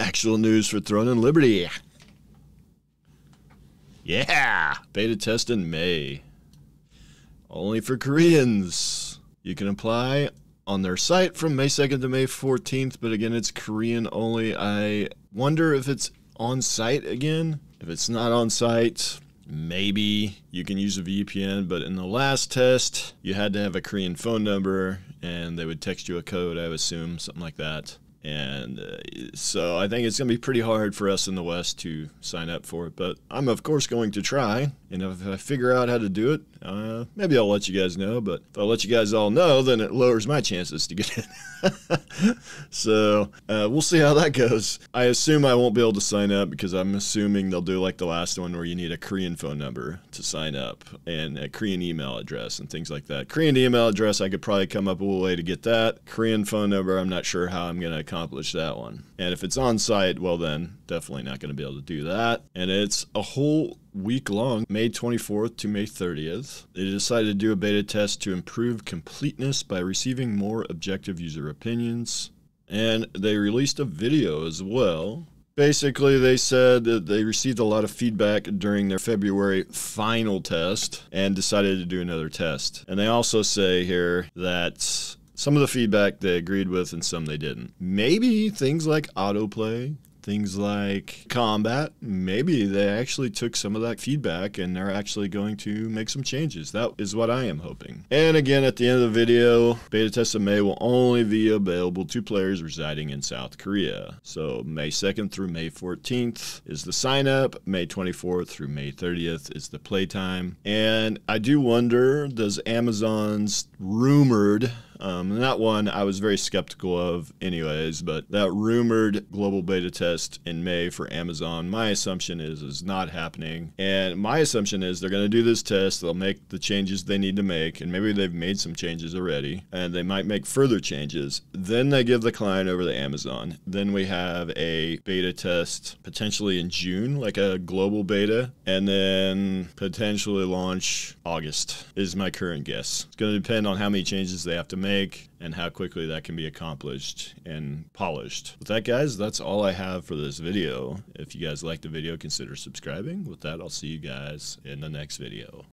Actual news for Throne and Liberty. Yeah, beta test in May. Only for Koreans. You can apply on their site from May 2nd to May 14th, but again, it's Korean only. I wonder if it's on site again. If it's not on site, maybe you can use a VPN, but in the last test, you had to have a Korean phone number and they would text you a code, I assume, something like that. And uh, so I think it's going to be pretty hard for us in the West to sign up for it. But I'm, of course, going to try. And if I figure out how to do it, uh, maybe I'll let you guys know. But if I let you guys all know, then it lowers my chances to get in. so uh, we'll see how that goes. I assume I won't be able to sign up because I'm assuming they'll do like the last one where you need a Korean phone number to sign up and a Korean email address and things like that. Korean email address, I could probably come up with a way to get that. Korean phone number, I'm not sure how I'm going to accomplish that one. And if it's on site, well, then definitely not going to be able to do that. And it's a whole week long, May 24th to May 30th. They decided to do a beta test to improve completeness by receiving more objective user opinions. And they released a video as well. Basically, they said that they received a lot of feedback during their February final test and decided to do another test. And they also say here that some of the feedback they agreed with and some they didn't. Maybe things like autoplay, things like combat, maybe they actually took some of that feedback and they're actually going to make some changes. That is what I am hoping. And again, at the end of the video, beta test of May will only be available to players residing in South Korea. So May 2nd through May 14th is the sign up, May 24th through May 30th is the playtime. And I do wonder, does Amazon's rumored um, and that one I was very skeptical of, anyways. But that rumored global beta test in May for Amazon, my assumption is is not happening. And my assumption is they're going to do this test. They'll make the changes they need to make, and maybe they've made some changes already, and they might make further changes. Then they give the client over to Amazon. Then we have a beta test potentially in June, like a global beta, and then potentially launch August is my current guess. It's going to depend on how many changes they have to make make and how quickly that can be accomplished and polished. With that, guys, that's all I have for this video. If you guys liked the video, consider subscribing. With that, I'll see you guys in the next video.